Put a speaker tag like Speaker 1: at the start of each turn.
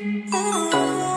Speaker 1: Ooh.